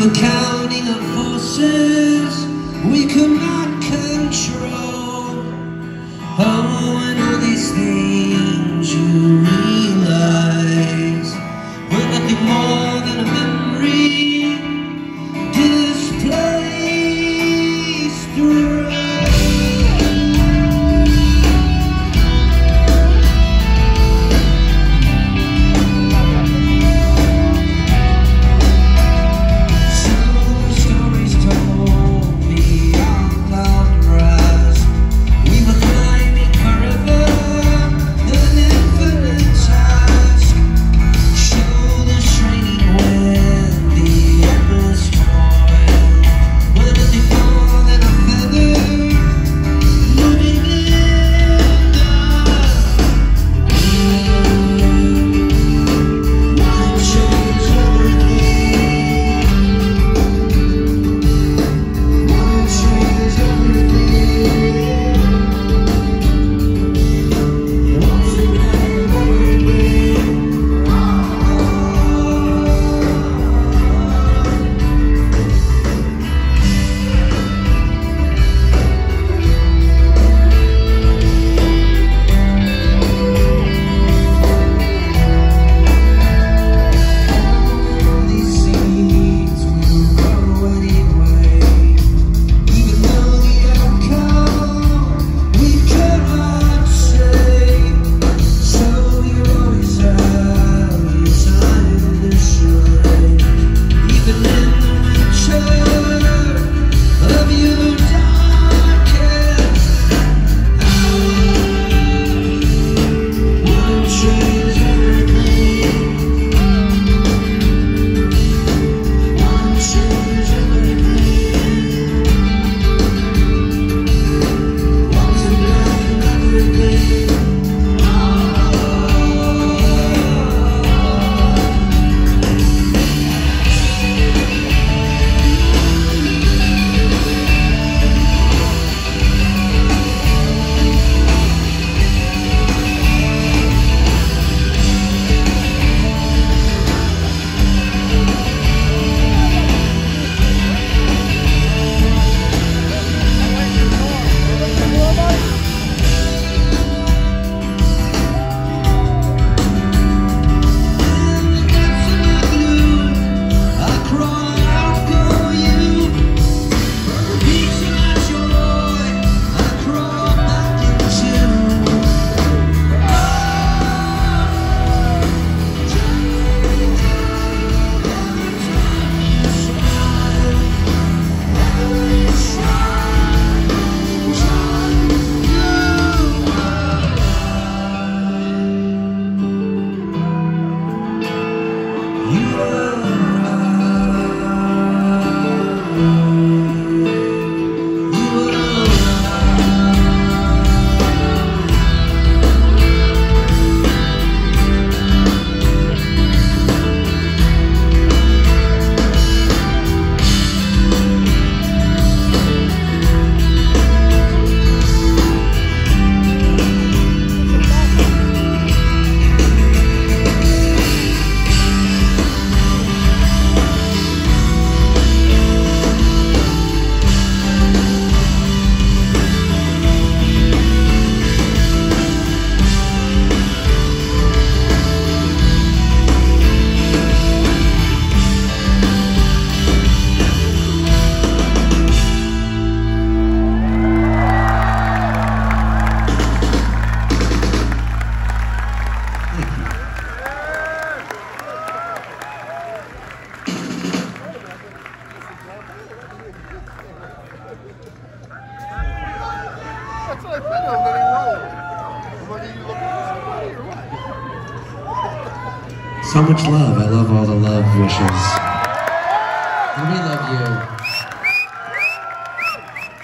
were counting on forces we could not control. Oh, and all these things you need. So much love. I love all the love wishes. And we love you.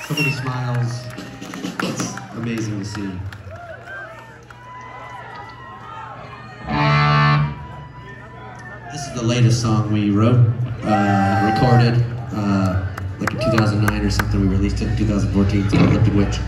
So many smiles. It's amazing to see. This is the latest song we wrote, uh, recorded, uh, like in 2009 or something. We released it in 2014. It's called Lipton Witch.